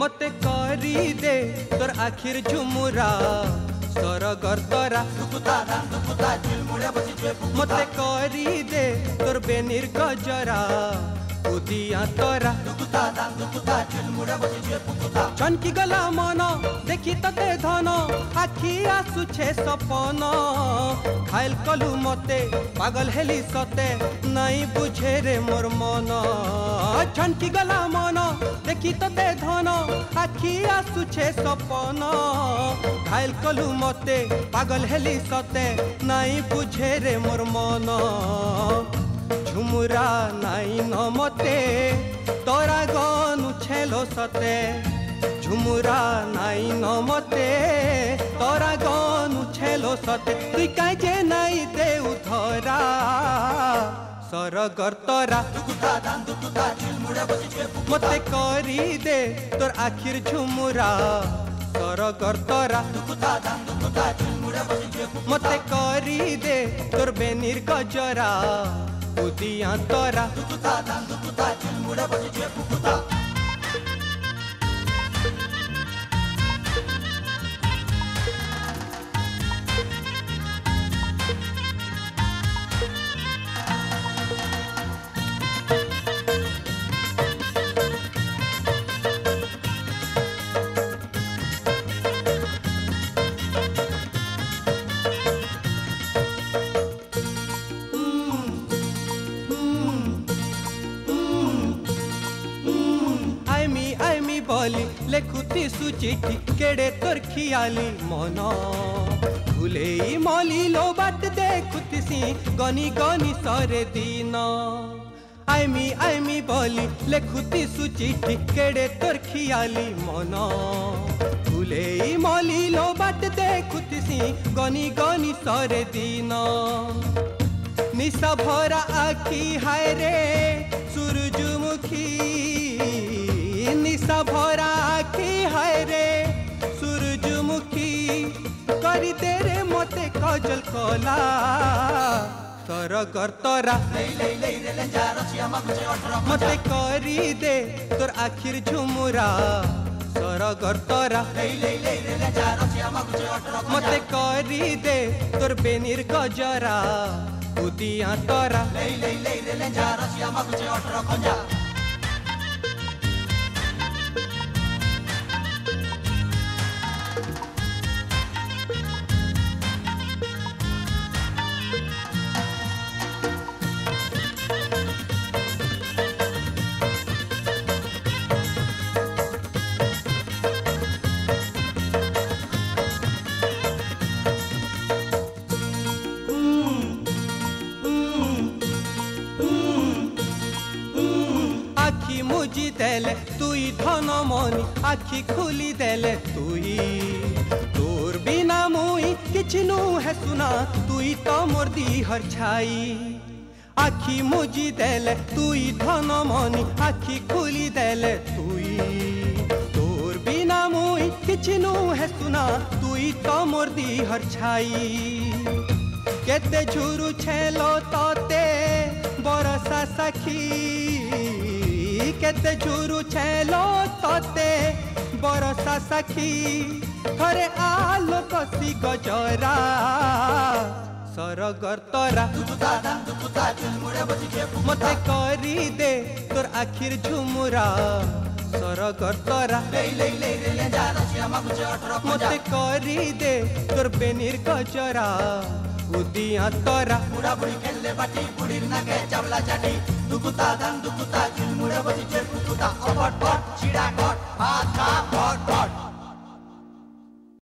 মতে করি দে তোর আখির ঝুমুরা সর গর্তরা মতে করি দে তোর বেনির গজরা উদিয়া তোরা চনকি গলা মন দেখি ততে ধন আখি আসুছে সপন ঘাইল কলু মতে পাগল হেলি সতে নাই বুঝে রে মোর মন চনকি গলা মন দেখি ততে ধন আখি আসুছে সপন খাইল কলু মতে পাগল হেলি সতে নাই বুঝে রে মোর মন ঝুমুরা নাই নমতে তোরা গনু ছেলো সতে ঝুমুরা নাই নমতে তোরা গনু ছেলো সতে তুই যে নাই দেউ ধরা ସରଗର ତରା ମୋତେ କରିଦେ ତୋର ଆଖିର ଝୁମୁରା ସରଗର ତରା ମୋତେ କରିଦେ ତୋର ବେନିର ଗଜରା ଉଦିଆ ତରା खाली, लेखुति सूची टिकेडे तोर खियाली मन। भूले मली लो बाट देखुतिसी गनी गनी सरे दिन। आईमी आईमी बोली, लेखुति सूची टिकेडे तोर खियाली मन। भूले मली लो बाट देखुतिसी गनी गनी सरे दिन। निशा भरा आखी हाय रे, सूरजमुखी जल कोला। तोर गर्तरा मत करी दे तोर आखिर झुमुरा। तोर। गर्तरा मत करी दे तोर बेनीर गजरा। उदिया तोरा। ले ले ले ले जा रसिया अठरा खंजा দেলে তুই ধন মনি আখি খুলি দেলে তুই তোর বিনা মুই কিছু নু হে সুনা তুই তো মোর দিহর ছাই আখি মুজি দেলে তুই ধন মনি আখি খুলি দেলে তুই তোর বিনা মুই কিছু নু হে সুনা তুই তো মোর দিহর ছাই কেতে ঝুরু ছেলো ততে বরসা সখী কেতে ঝুরু ছেলো ততে বরসা সখী ঘরে আলো কষি গজরা সর গর্তরা মতে করি দে তোর আখির ঝুমুরা সর গর্তরা মতে করি দে তোর বেনির গজরা উদিয়া তরা বুড়া বুড়ি খেললে বাটি বুড়ির নাকে চাবলা চাটি দুকুতা দান দুকুতা চিলমুড়ে বসেছে কুকুতা। অপট পট ছিড়া ঘট ভাত খা ঘট ঘট